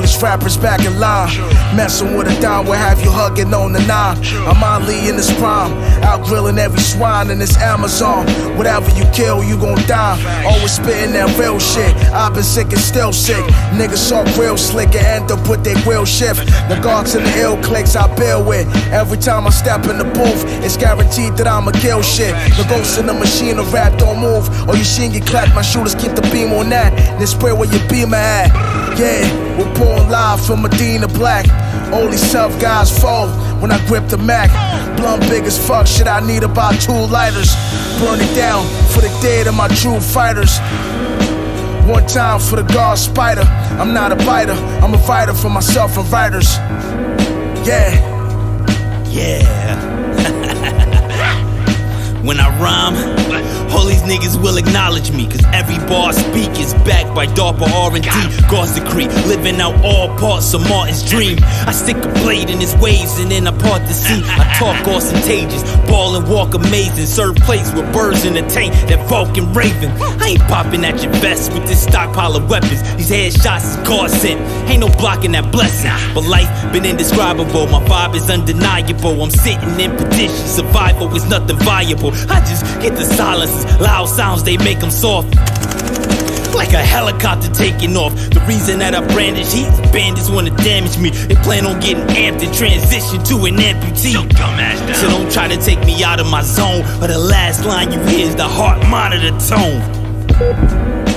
these rappers back in line. Messing with a dime will have you hugging on the nine. I'm Ali in this prime, out grilling every swine in this Amazon. Whatever you kill, you gon' die. Always spitting that real shit. I've been sick and still sick. Niggas talk real slick and end up with their real shift. The guards and the ill clicks I build with. Every time I step in the booth, it's guaranteed that I'ma kill shit. The ghost in the machine of rap don't move, or you sheen get clapped. My shooters keep the beam on that. Then spray where you beamer at. Yeah, we're born live from Medina Black. Only self guys fall when I grip the Mac. Blunt big as fuck, shit, I need about two lighters. Burn it down for the dead of my true fighters. One time for the guard spider. I'm not a biter, I'm a fighter for myself and writers. Yeah. When I rhyme, all these niggas will acknowledge me. Cause every bar I speak is backed by DARPA R&D. God's decree, living out all parts of Martin's dream. I stick a blade in his waves and then I part the sea. I talk ostentatious, ball and walk amazing. Serve plates with birds in the tank, that Vulcan Raven. I ain't popping at your vest with this stockpile of weapons. These headshots is God sent. Ain't no blocking that blessing. But life been indescribable. My vibe is undeniable. I'm sitting in position. Survival is nothing viable. I just get the silences. Loud sounds, they make them soft. Like a helicopter taking off. The reason that I brandish heat, bandits wanna damage me. They plan on getting amped and transition to an amputee. So don't try to take me out of my zone. But the last line you hear is the heart monitor tone.